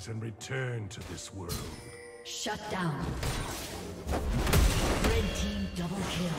Arise and return to this world. Shut down. Red team double kill.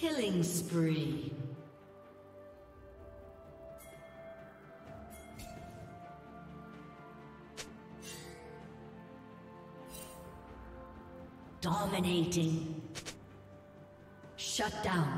Killing spree. Dominating. Shut down.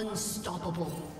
Unstoppable.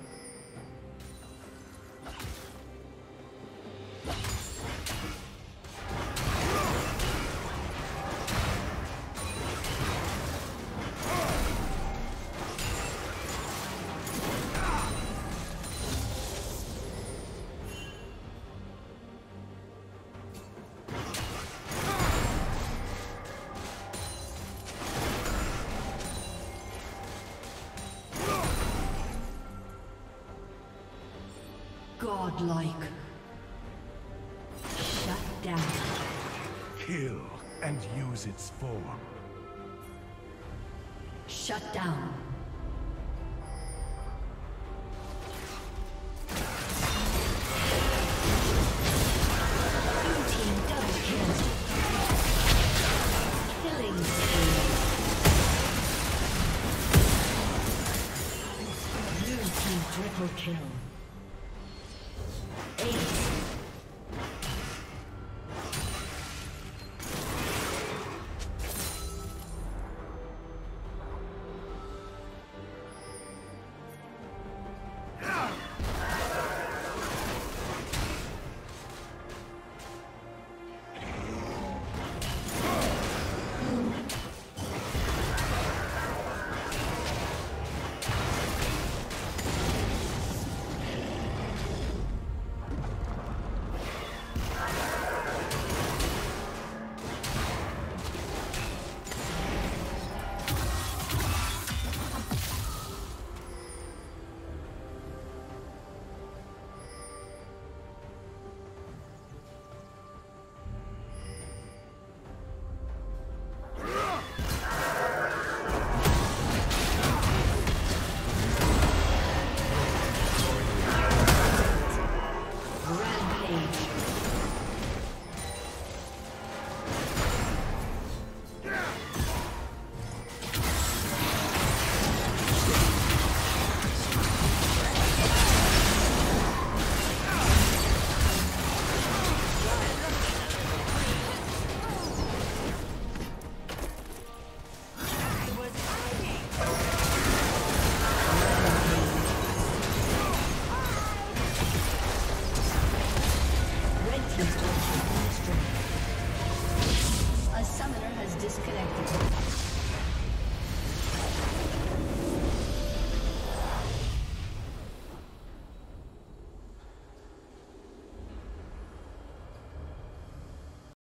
Godlike. Shut down. Kill and use its form. Shut down.